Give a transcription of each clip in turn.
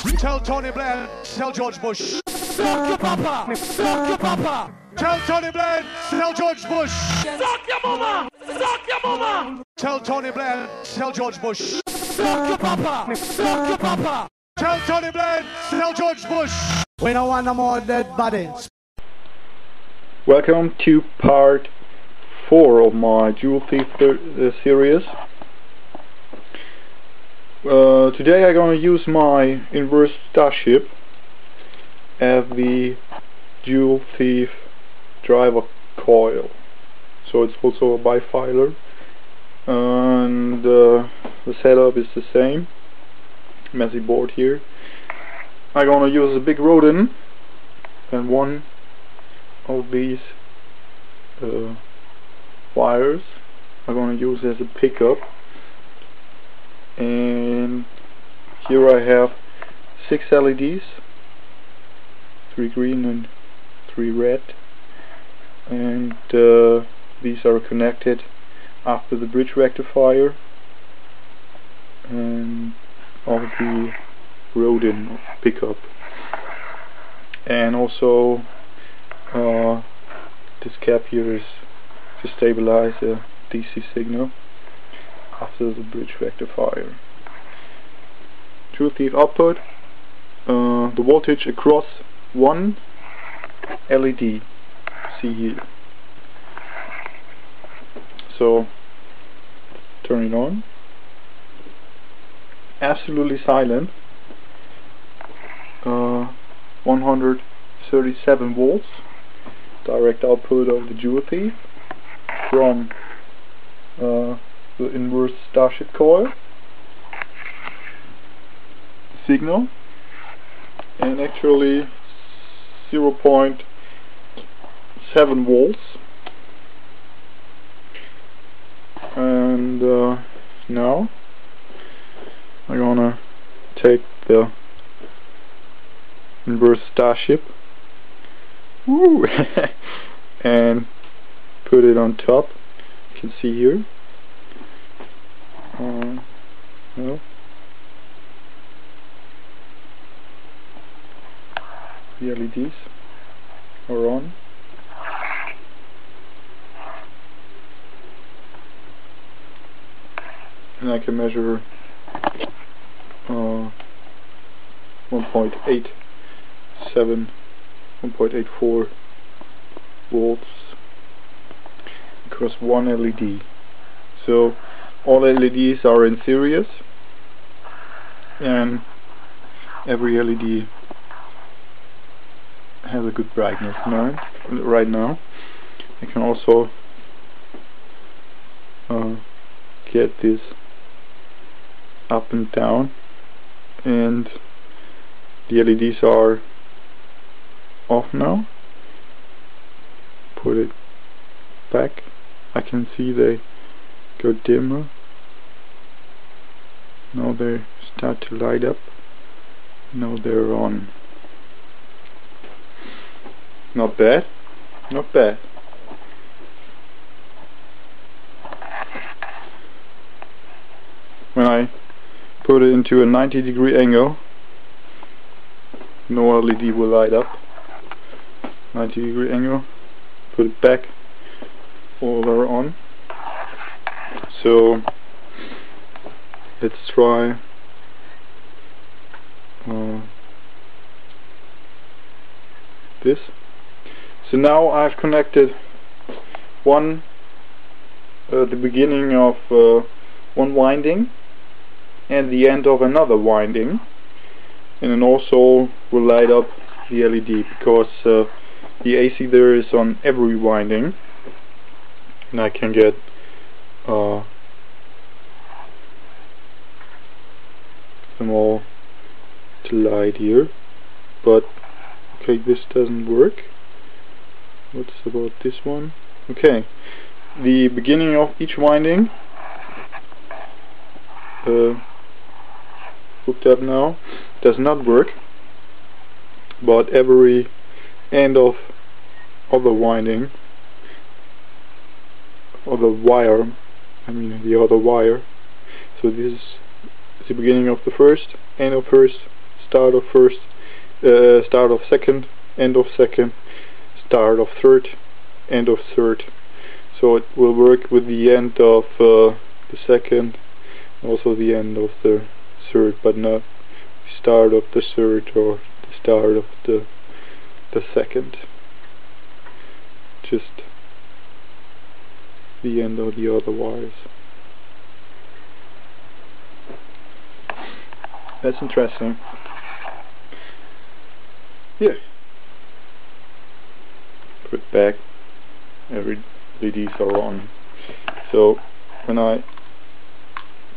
Tell Tony Blair, tell George Bush. Suck your papa! Suck your papa! Tell Tony Blair, tell George Bush. Suck your mama! Suck your mama! Tell Tony Blair, tell George Bush. Suck your papa! Suck your papa! Tell Tony Blair, tell George Bush. We don't want no more dead bodies. Welcome to part 4 of my Joule Thief uh, series. Uh, today I'm going to use my inverse starship as the Joule Thief driver coil. So it's also a bifilar and uh, the setup is the same. Messy board here. I'm going to use a big Rodin and one of these uh, wires I'm going to use as a pickup and here I have six LEDs three green and three red. And uh, these are connected after the bridge rectifier and of the Rodin pickup. And also uh, this cap here is to stabilize a DC signal after the bridge rectifier. Joule Thief output, uh, the voltage across one LED, see here. So, turn it on. Absolutely silent. Uh, 137 volts direct output of the Joule Thief from uh, the inverse starship coil. Signal. And actually 0.7 volts. And uh, now I'm gonna take the inverse starship and put it on top. You can see here the LEDs are on. And I can measure uh, 1.87 1.84 volts across one LED so all LEDs are in series and every LED has a good brightness. Now right now I can also uh, get this up and down and the LEDs are off now. Put it back. I can see they go dimmer. Now they start to light up. Now they're on. Not bad. Not bad. When I put it into a 90 degree angle no LED will light up. 90 degree angle put it back all are on so let's try uh, this. So now I've connected one uh, the beginning of uh, one winding and the end of another winding. And then also will light up the LED because uh, the AC there is on every winding. And I can get uh, to light here but okay this doesn't work. What's about this one? Okay the beginning of each winding uh, hooked up now does not work but every end of other winding or the wire I mean the other wire so this is the beginning of the first end of first start of first, uh, start of second, end of second, start of third, end of third. So it will work with the end of uh, the second, also the end of the third, but not start of the third or the start of the the second. Just the end of the other wires. That's interesting. Yeah. Put back. Every LEDs are on. So when I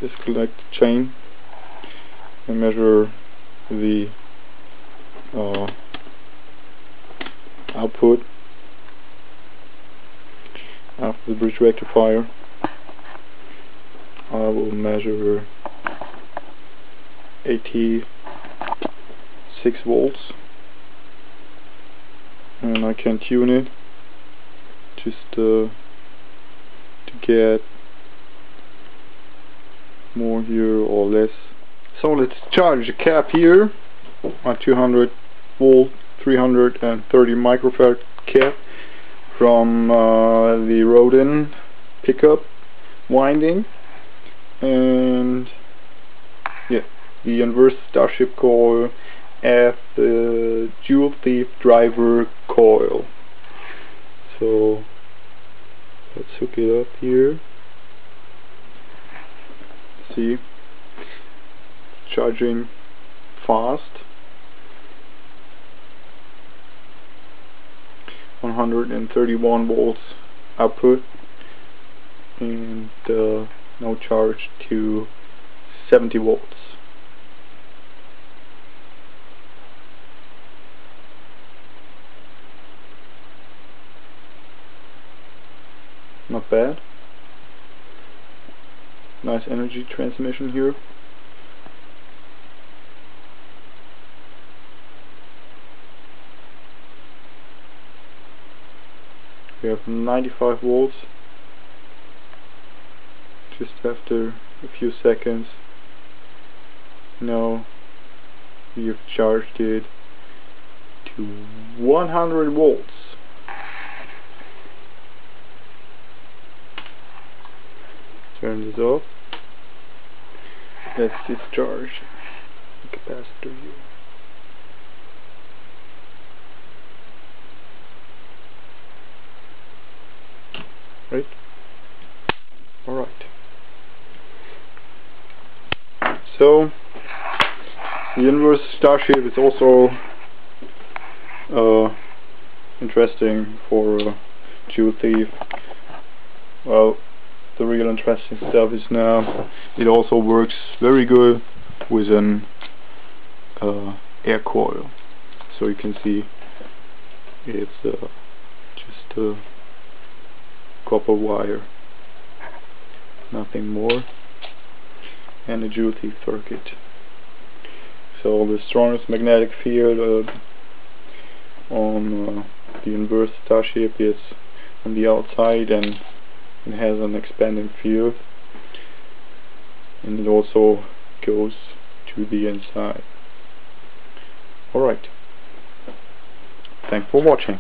disconnect the chain and measure the uh, output the bridge rectifier I will measure 86 volts. And I can tune it just uh, to get more here or less. So let's charge the cap here. My 200 volt 330 microfarad cap from uh, the Rodin pickup winding. And yeah the inverse starship coil at the Joule thief driver coil. So let's hook it up here. See? Charging fast 131 volts output and uh, no charge to 70 volts. Not bad. Nice energy transmission here we have 95 volts just after a few seconds. Now we've charged it to 100 volts turn this off. Let's discharge the capacitor here right? Alright so the inverse starship is also uh, interesting for uh, Thief. Well the real interesting stuff is now it also works very good with an uh, air coil. So you can see it's uh, just a copper wire. Nothing more. And a duty circuit. So the strongest magnetic field uh, on uh, the inverse starship is on the outside and it has an expanding field. And it also goes to the inside. Alright. Thanks for watching